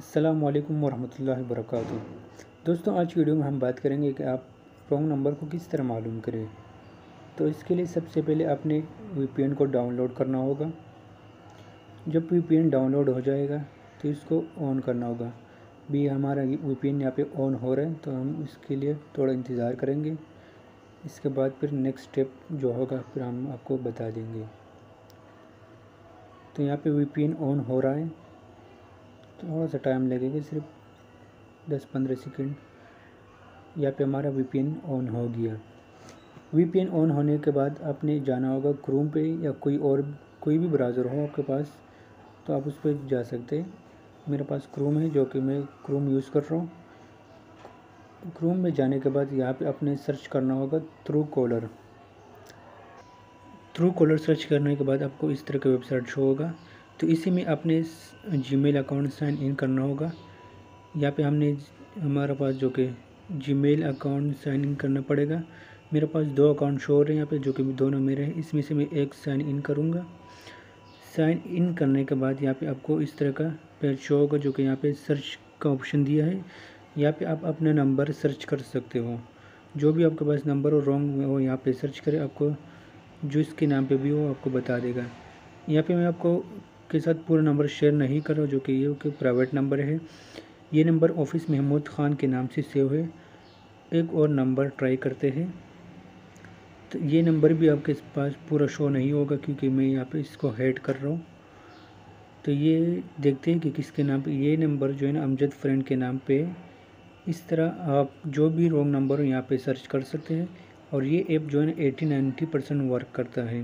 अस्सलाम वालेकुम वरहमतुल्लाहि वबरकातुहू दोस्तों, आज की वीडियो में हम बात करेंगे कि आप रॉन्ग नंबर को किस तरह मालूम करें। तो इसके लिए सबसे पहले आपने वीपीएन को डाउनलोड करना होगा। जब वीपीएन डाउनलोड हो जाएगा तो इसको ऑन करना होगा। भी हमारा वी पी यहाँ पे ऑन हो रहा है तो हम इसके लिए थोड़ा इंतज़ार करेंगे। इसके बाद फिर नेक्स्ट स्टेप जो होगा, फिर हम आपको बता देंगे। तो यहाँ पे वी ऑन हो रहा है। थोड़ा सा टाइम लगेगा, सिर्फ़ दस पंद्रह सेकेंड यहाँ पे हमारा वीपीएन ऑन हो गया। वीपीएन ऑन होने के बाद आपने जाना होगा क्रोम पे या कोई और, कोई भी ब्राउज़र हो आपके पास तो आप उस पर जा सकते हैं। मेरे पास क्रोम है, जो कि मैं क्रोम यूज़ कर रहा हूँ। क्रोम में जाने के बाद यहाँ पे अपने सर्च करना होगा through caller through caller search करने के बाद आपको इस तरह का वेबसाइट शो होगा। तो इसी में अपने जीमेल अकाउंट साइन इन करना होगा। यहाँ पे हमने हमारे पास जो कि जीमेल अकाउंट साइन इन करना पड़ेगा। मेरे पास दो अकाउंट शो हो रहे हैं यहाँ पे, जो कि दोनों मेरे हैं। इसमें से मैं एक साइन इन करूँगा। साइन इन करने के बाद यहाँ पे आपको इस तरह का पेज शो होगा, जो कि यहाँ पे सर्च का ऑप्शन दिया है। यहाँ पे आप अपना नंबर सर्च कर सकते हो। जो भी आपके पास नंबर हो रॉन्ग हो, यहाँ पे सर्च करें, आपको जो इसके नाम पे भी हो, आपको बता देगा। यहाँ पे मैं आपको के साथ पूरा नंबर शेयर नहीं कर रहा जो कि ये प्राइवेट नंबर है। ये नंबर ऑफ़िस महमूद ख़ान के नाम से सेव है। एक और नंबर ट्राई करते हैं। तो ये नंबर भी आपके पास पूरा शो नहीं होगा, क्योंकि मैं यहाँ पे इसको हेड कर रहा हूँ। तो ये देखते हैं कि किसके नाम पे, ये नंबर जो है ना अमजद फ्रेंड के नाम पे। इस तरह आप जो भी रॉन्ग नंबर हो, यहाँ पे सर्च कर सकते हैं। और ये ऐप जो है ना एटी नाइन्टी परसेंट वर्क करता है।